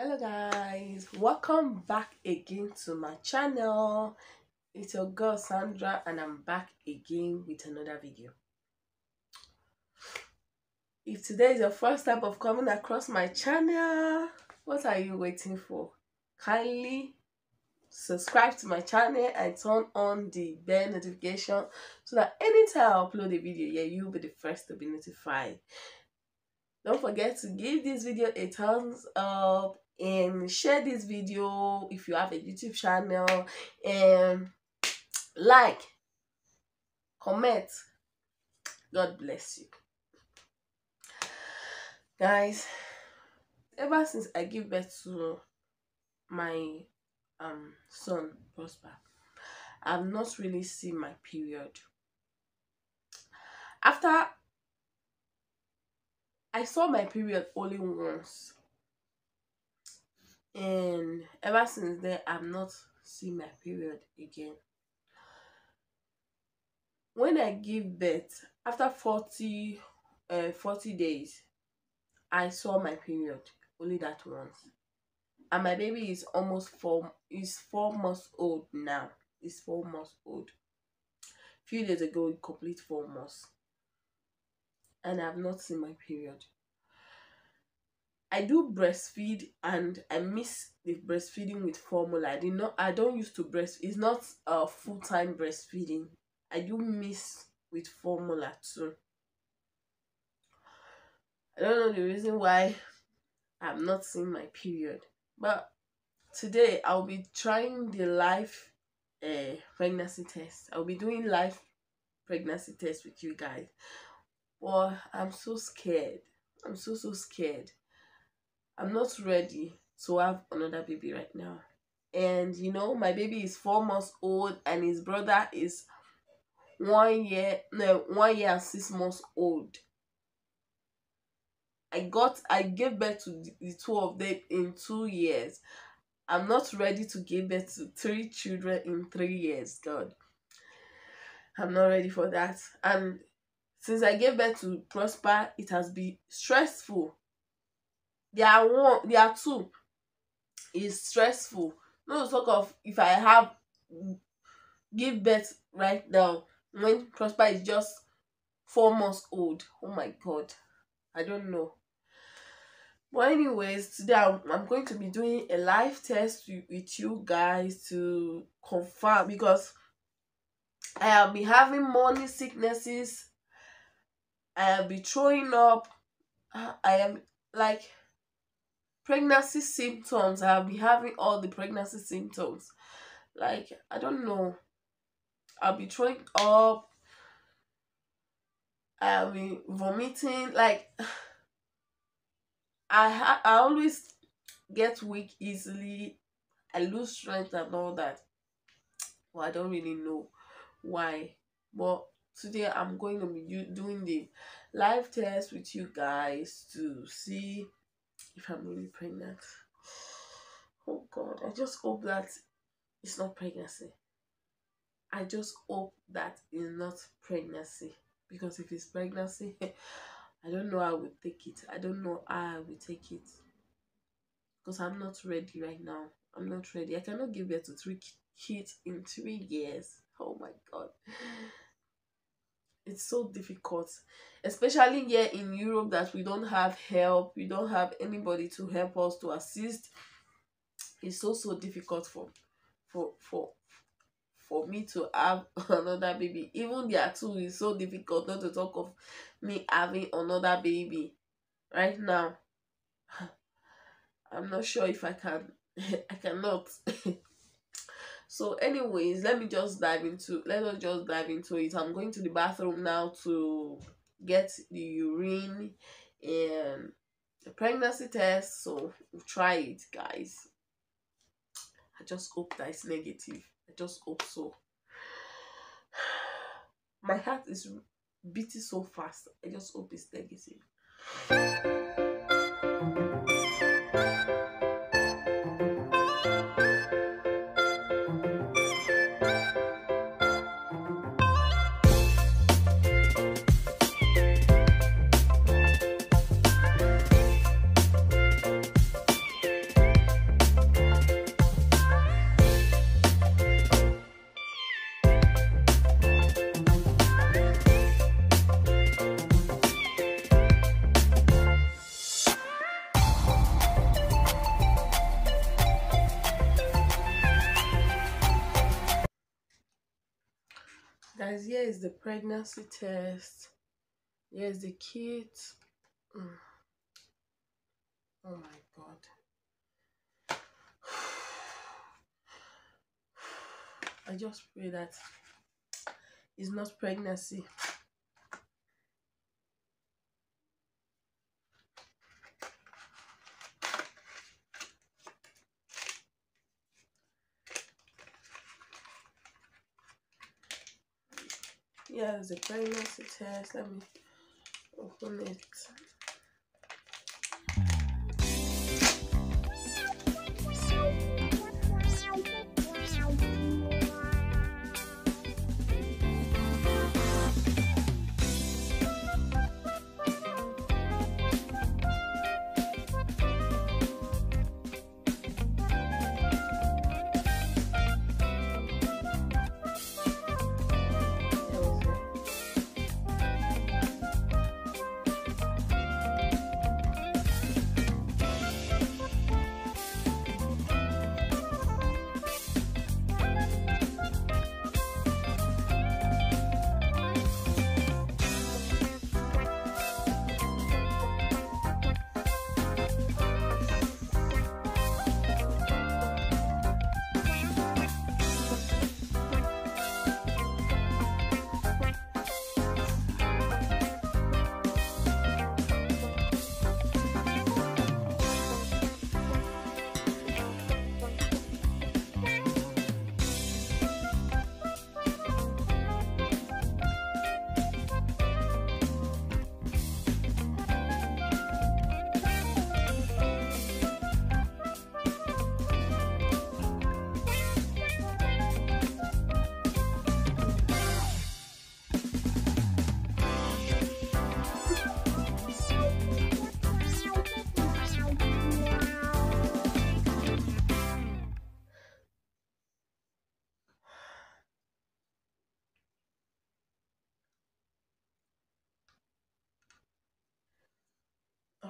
hello guys. Welcome back again to my channel. It's your girl sandra and i'm back again with another video. If today is your first time of coming across my channel what are you waiting for? Kindly subscribe to my channel and turn on the bell notification so that anytime i upload a video yeah you'll be the first to be notified. Don't forget to give this video a thumbs up and share this video if you have a youtube channel and like comment. God bless you. Guys ever since i give birth to my um son prosper i've not really seen my period. After i saw my period only once and ever since then i've not seen my period again. When i give birth after 40 uh, 40 days i saw my period only that once. And my baby is almost four is four months old now. Is four months old. Few days ago it complete four months. And i've not seen my period I do breastfeed and I miss the breastfeeding with formula. I did not I don't used to breast it's not a full time breastfeeding. I do miss with formula too. I don't know the reason why I'm not seeing my period. But today I'll be trying the live uh, pregnancy test. I'll be doing live pregnancy test with you guys. Well, I'm so scared. I'm so so scared I'm not ready to have another baby right now. And you know, my baby is four months old and his brother is one year no one year and six months old. I got I gave birth to the two of them in two years. I'm not ready to give birth to three children in three years. God. I'm not ready for that. And since I gave birth to Prosper, it has been stressful there are one there are two. Is stressful. No talk of if i have give birth right now when prosper is just four months old oh my god i don't know. But anyways today i'm, I'm going to be doing a live test with you guys to confirm because i have been having morning sicknesses. I have been throwing up. I am like pregnancy symptoms. I'll be having all the pregnancy symptoms. Like, I don't know. I'll be throwing up. I'll be vomiting. Like, I I always get weak easily. I lose strength and all that. Well, I don't really know why. But today I'm going to be doing the live test with you guys to see if I'm really pregnant. Oh God, I just hope that it's not pregnancy. I just hope that it's not pregnancy. Because if it's pregnancy, I don't know how I would take it. I don't know how I will take it. Because I'm not ready right now. I'm not ready. I cannot give birth to three kids in three years. Oh my God it's so difficult especially here in europe that we don't have help we don't have anybody to help us to assist. It's so so difficult for for for for me to have another baby. Even there too is so difficult not to talk of me having another baby right now. I'm not sure if i can i cannot so anyways let me just dive into let us just dive into it. I'm going to the bathroom now to get the urine and the pregnancy test so we'll try it guys. I just hope that it's negative. I just hope so. My heart is beating so fast. I just hope it's negative Guys, here is the pregnancy test. Here's the kit. Mm. Oh my god. I just pray that it's not pregnancy. Yeah, it's a pregnancy test. Let me open it.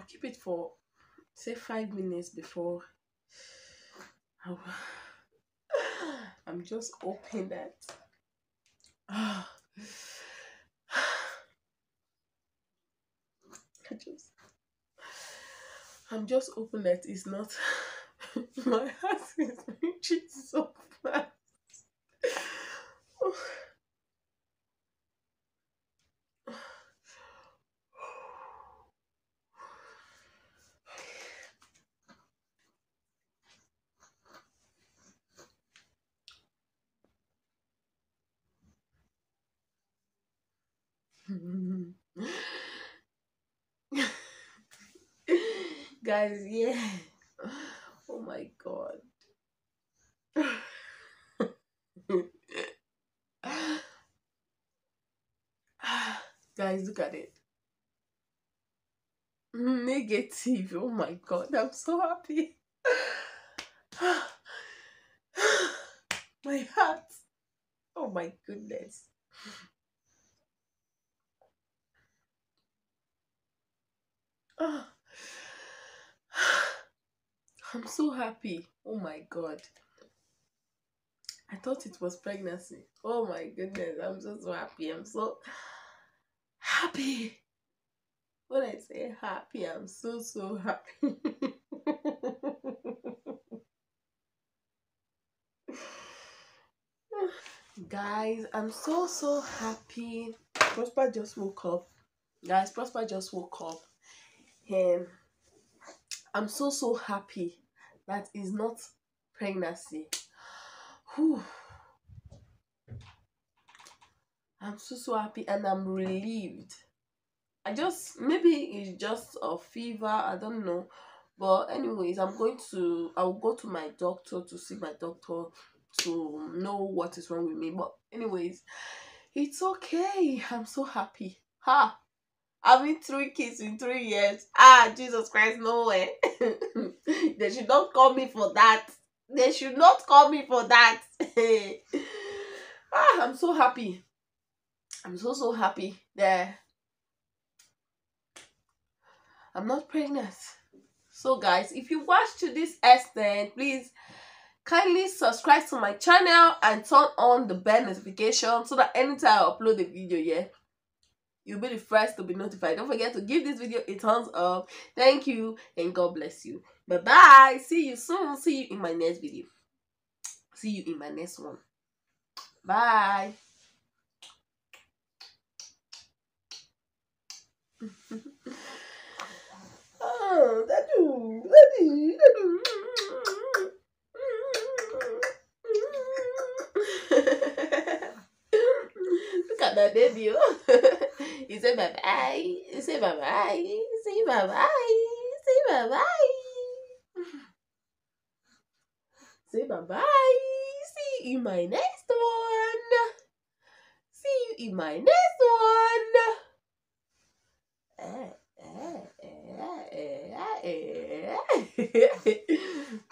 Keep it for say five minutes before I'm just hoping that I just I'm just hoping that it's not my heart is reaching so fast. Oh. Guys, yeah. Oh my god. Guys, look at it. Negative. Oh my god, I'm so happy. my heart. Oh my goodness. I'm so happy. Oh my god. I thought it was pregnancy. Oh my goodness. I'm just so happy. I'm so happy. When I say happy, I'm so so happy. Guys, I'm so so happy. Prosper just woke up. Guys, Prosper just woke up. And I'm so so happy that is not pregnancy. Whew. I'm so so happy and I'm relieved. I just maybe it's just a fever, I don't know. But anyways, I'm going to I'll go to my doctor to see my doctor to know what is wrong with me. But anyways, it's okay. I'm so happy. Ha! Having three kids in three years. Ah, Jesus Christ, no way. they should not call me for that. They should not call me for that. ah, I'm so happy. I'm so so happy that I'm not pregnant. So guys, if you watch to this extent, please kindly subscribe to my channel and turn on the bell notification so that anytime I upload a video, yeah, you'll be the first to be notified. Don't forget to give this video a thumbs up. Thank you and God bless you. Bye bye. See you soon. See you in my next video. See you in my next one. Bye. oh, that do, that do, that do. At that baby. he said bye bye. Said bye bye. Say bye bye. Say bye bye. Say bye bye. See you in my next one. See you in my next one. Eh, eh, eh, eh, eh, eh.